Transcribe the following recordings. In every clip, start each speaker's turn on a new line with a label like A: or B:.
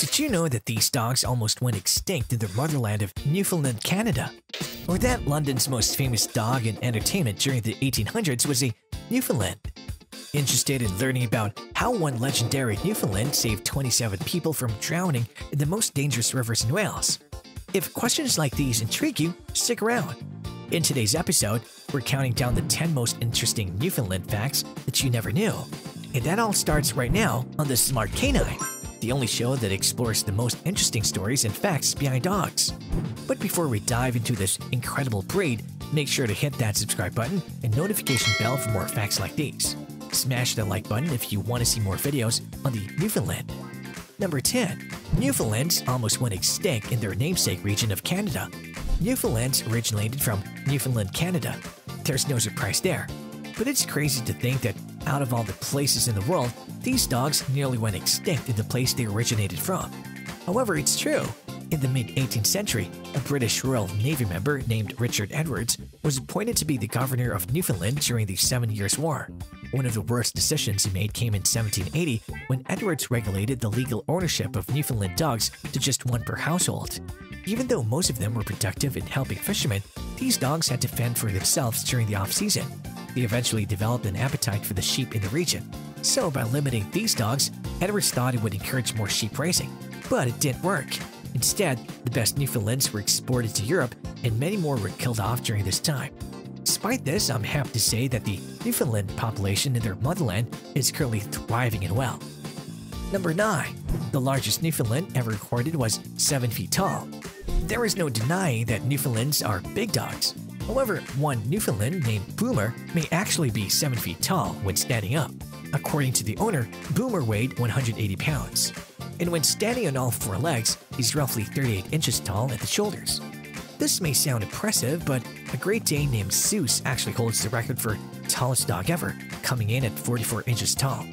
A: Did you know that these dogs almost went extinct in their motherland of Newfoundland, Canada? Or that London's most famous dog in entertainment during the 1800s was a Newfoundland? Interested in learning about how one legendary Newfoundland saved 27 people from drowning in the most dangerous rivers in Wales? If questions like these intrigue you, stick around. In today's episode, we're counting down the 10 most interesting Newfoundland facts that you never knew. And that all starts right now on the Smart Canine the only show that explores the most interesting stories and facts behind dogs. But before we dive into this incredible breed, make sure to hit that subscribe button and notification bell for more facts like these. Smash the like button if you want to see more videos on the Newfoundland. Number 10. Newfoundlands almost went extinct in their namesake region of Canada. Newfoundlands originated from Newfoundland, Canada. There's no surprise there. But it's crazy to think that out of all the places in the world, these dogs nearly went extinct in the place they originated from. However, it's true. In the mid 18th century, a British Royal Navy member named Richard Edwards was appointed to be the governor of Newfoundland during the Seven Years' War. One of the worst decisions he made came in 1780 when Edwards regulated the legal ownership of Newfoundland dogs to just one per household. Even though most of them were productive in helping fishermen, these dogs had to fend for themselves during the off-season. They eventually developed an appetite for the sheep in the region, so by limiting these dogs, Edwards thought it would encourage more sheep raising. But it didn't work. Instead, the best Newfoundlands were exported to Europe and many more were killed off during this time. Despite this, I'm happy to say that the Newfoundland population in their motherland is currently thriving and well. Number 9. The largest Newfoundland ever recorded was 7 feet tall. There is no denying that Newfoundlands are big dogs. However, one Newfoundland named Boomer may actually be 7 feet tall when standing up. According to the owner, Boomer weighed 180 pounds. And when standing on all four legs, he's roughly 38 inches tall at the shoulders. This may sound impressive, but a Great Dane named Zeus actually holds the record for tallest dog ever, coming in at 44 inches tall.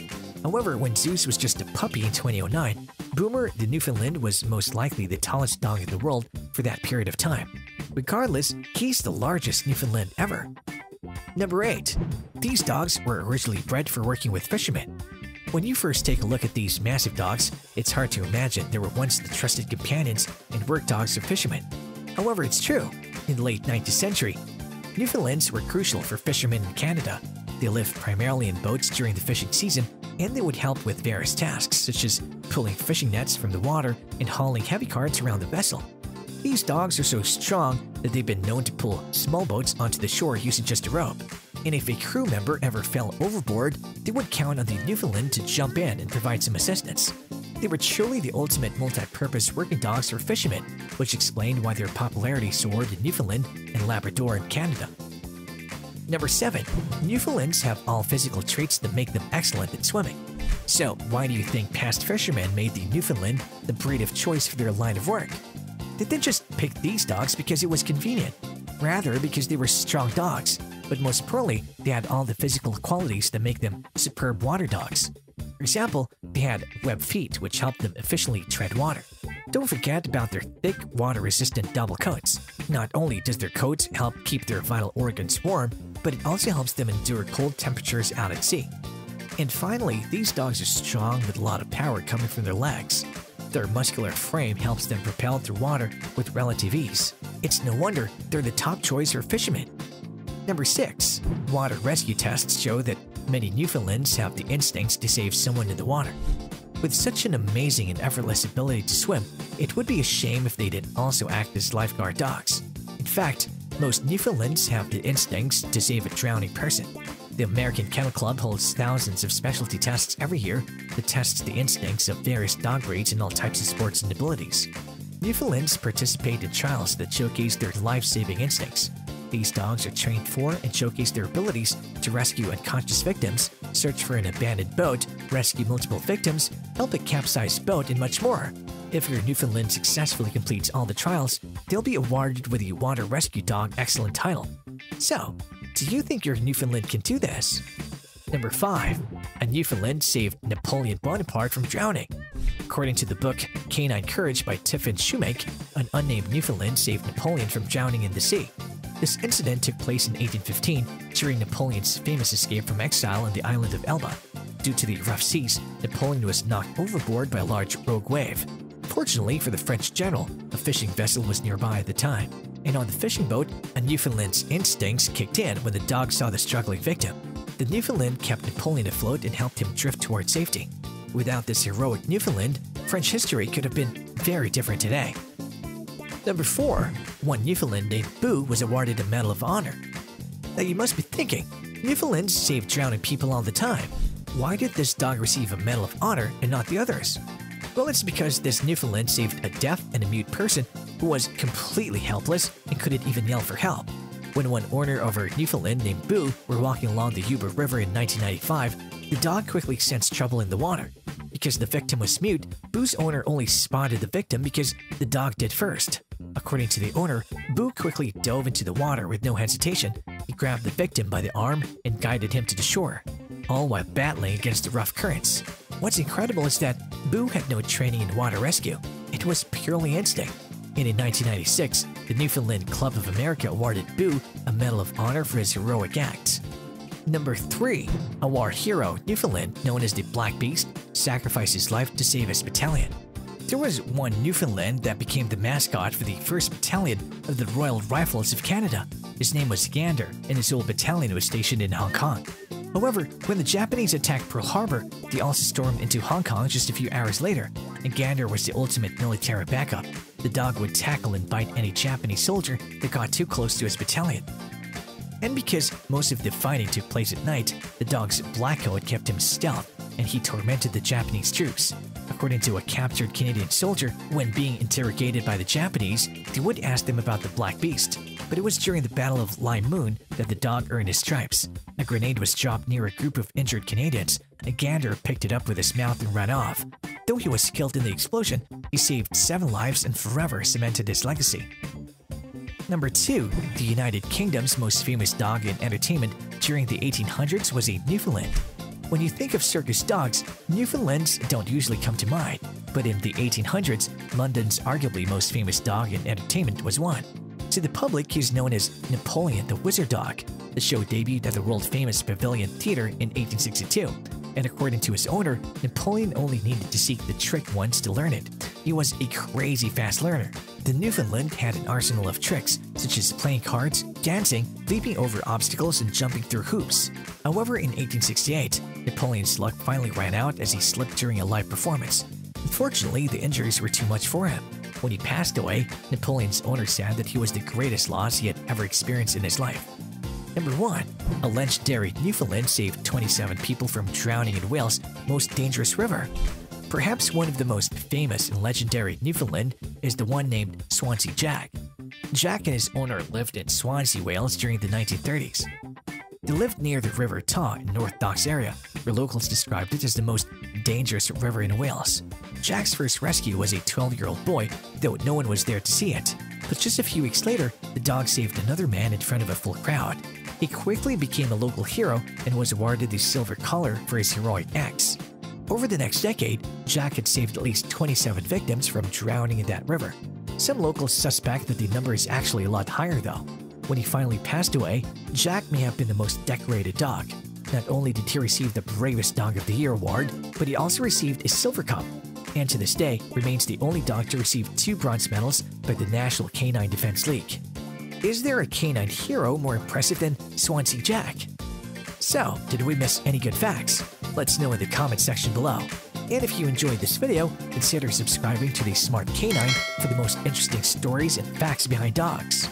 A: However, when Zeus was just a puppy in 2009, Boomer the Newfoundland was most likely the tallest dog in the world for that period of time. Regardless, he's the largest Newfoundland ever. Number 8. These dogs were originally bred for working with fishermen. When you first take a look at these massive dogs, it's hard to imagine they were once the trusted companions and work dogs of fishermen. However, it's true. In the late 19th century, Newfoundlands were crucial for fishermen in Canada. They lived primarily in boats during the fishing season, and they would help with various tasks such as pulling fishing nets from the water and hauling heavy carts around the vessel. These dogs are so strong that they've been known to pull small boats onto the shore using just a rope. And if a crew member ever fell overboard, they would count on the Newfoundland to jump in and provide some assistance. They were truly the ultimate multi-purpose working dogs for fishermen, which explained why their popularity soared in Newfoundland and Labrador in Canada. Number 7. Newfoundlands have all physical traits that make them excellent at swimming. So, why do you think past fishermen made the Newfoundland the breed of choice for their line of work? They didn't just pick these dogs because it was convenient, rather because they were strong dogs, but most importantly, they had all the physical qualities that make them superb water dogs. For example, they had web feet which helped them efficiently tread water. Don't forget about their thick, water-resistant double coats. Not only does their coat help keep their vital organs warm, but it also helps them endure cold temperatures out at sea. And finally, these dogs are strong with a lot of power coming from their legs. Their muscular frame helps them propel through water with relative ease. It's no wonder they're the top choice for fishermen. Number 6. Water rescue tests show that many Newfoundlands have the instincts to save someone in the water. With such an amazing and effortless ability to swim, it would be a shame if they didn't also act as lifeguard dogs. In fact, most Newfoundlands have the instincts to save a drowning person. The American Kennel Club holds thousands of specialty tests every year that tests the instincts of various dog breeds in all types of sports and abilities. Newfoundlands participate in trials that showcase their life-saving instincts. These dogs are trained for and showcase their abilities to rescue unconscious victims, search for an abandoned boat, rescue multiple victims, help a capsized boat, and much more. If your Newfoundland successfully completes all the trials, they'll be awarded with the Water Rescue Dog Excellent title. So, do you think your Newfoundland can do this? Number 5. A Newfoundland saved Napoleon Bonaparte from drowning. According to the book Canine Courage by Tiffin Shoemake, an unnamed Newfoundland saved Napoleon from drowning in the sea. This incident took place in 1815 during Napoleon's famous escape from exile on the island of Elba. due to the rough seas, Napoleon was knocked overboard by a large rogue wave. Fortunately for the French general, a fishing vessel was nearby at the time, and on the fishing boat, a Newfoundland's instincts kicked in when the dog saw the struggling victim. The Newfoundland kept Napoleon afloat and helped him drift toward safety. Without this heroic Newfoundland, French history could have been very different today. Number 4. One Newfoundland named Boo was awarded a Medal of Honor. Now you must be thinking, Newfoundlands save drowning people all the time. Why did this dog receive a Medal of Honor and not the others? Well, it's because this Newfoundland saved a deaf and a mute person who was completely helpless and couldn't even yell for help. When one owner of a Newfoundland named Boo were walking along the Yuba River in 1995, the dog quickly sensed trouble in the water. Because the victim was mute, Boo's owner only spotted the victim because the dog did first. According to the owner, Boo quickly dove into the water with no hesitation. He grabbed the victim by the arm and guided him to the shore, all while battling against the rough currents. What's incredible is that Boo had no training in water rescue. It was purely instinct. And in 1996, the Newfoundland Club of America awarded Boo a Medal of Honor for his heroic acts. Number 3. A war hero, Newfoundland, known as the Black Beast, sacrificed his life to save his battalion. There was one Newfoundland that became the mascot for the 1st Battalion of the Royal Rifles of Canada. His name was Gander, and his old battalion was stationed in Hong Kong. However, when the Japanese attacked Pearl Harbor, they also stormed into Hong Kong just a few hours later, and Gander was the ultimate military backup. The dog would tackle and bite any Japanese soldier that got too close to his battalion. And because most of the fighting took place at night, the dog's black coat kept him stealth, and he tormented the Japanese troops. According to a captured Canadian soldier, when being interrogated by the Japanese, they would ask them about the Black Beast. But it was during the Battle of Lye Mun that the dog earned his stripes. A grenade was dropped near a group of injured Canadians, A Gander picked it up with his mouth and ran off. Though he was killed in the explosion, he saved seven lives and forever cemented his legacy. Number 2. The United Kingdom's most famous dog in entertainment during the 1800s was a Newfoundland. When you think of circus dogs, Newfoundlands don't usually come to mind, but in the 1800s, London's arguably most famous dog in entertainment was one. To the public, he's known as Napoleon the Wizard Dog. The show debuted at the world-famous Pavilion Theatre in 1862, and according to his owner, Napoleon only needed to seek the trick once to learn it. He was a crazy fast learner. The Newfoundland had an arsenal of tricks, such as playing cards, dancing, leaping over obstacles, and jumping through hoops. However, in 1868, Napoleon's luck finally ran out as he slipped during a live performance. Unfortunately, the injuries were too much for him. When he passed away, Napoleon's owner said that he was the greatest loss he had ever experienced in his life. Number 1. A legendary Newfoundland saved 27 people from drowning in Wales' most dangerous river. Perhaps one of the most famous and legendary Newfoundland is the one named Swansea Jack. Jack and his owner lived in Swansea, Wales during the 1930s. They lived near the River Taw in North Docks area, where locals described it as the most dangerous river in Wales. Jack's first rescue was a 12-year-old boy, though no one was there to see it. But just a few weeks later, the dog saved another man in front of a full crowd. He quickly became a local hero and was awarded the Silver Collar for his heroic acts. Over the next decade, Jack had saved at least 27 victims from drowning in that river. Some locals suspect that the number is actually a lot higher though. When he finally passed away, Jack may have been the most decorated dog. Not only did he receive the Bravest Dog of the Year award, but he also received a Silver Cup, and to this day remains the only dog to receive two bronze medals by the National Canine Defense League. Is there a canine hero more impressive than Swansea Jack? So, did we miss any good facts? Let's know in the comment section below. And if you enjoyed this video, consider subscribing to the Smart Canine for the most interesting stories and facts behind dogs.